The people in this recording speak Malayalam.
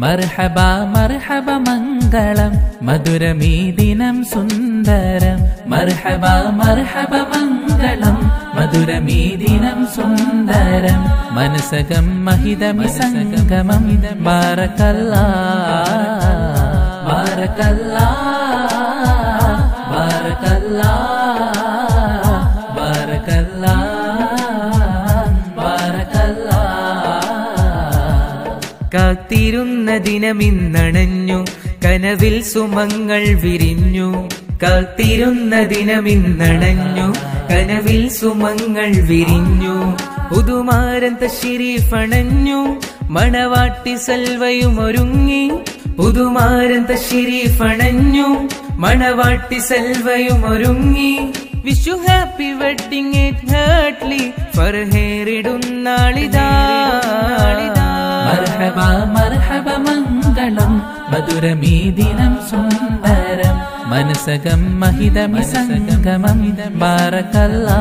മർഹബ മർഹബ മംഗളം മധുരമീ ദിനം സുന്ദരം. മർഹബ മർഹബ മംഗളം മധുരമീ ദിനം സുന്ദരം. മനസകം മഹിതമി സംഗമം ബാരക്കല്ലാ ബാരക്കല്ലാ കാത്തിരുന്ന ദിനമിന്നണഞ്ഞു. കനവിൽ സുമങ്ങൾ വിരിഞ്ഞു. കാത്തിരുന്ന ദിനമിന്നണഞ്ഞു. കനവിൽ സുമങ്ങൾ വിരിഞ്ഞു. പുതുമാരൻ തശിരീഫണഞ്ഞു മണവാട്ടി സൽവയും ഒരുങ്ങി. പുതുമാരൻ തശിരീഫണഞ്ഞു മണവാട്ടി സൽവയും ഒരുങ്ങി. Wish you happy wedding it heartily. ഫർഹേറിടുന്നാളിതാ മർഹബ മർഹബ മംഗളം മധുരമീ ദിനം സുന്ദരം മനസകം മഹിതമി സംഗമം ബാരക്കല്ലാ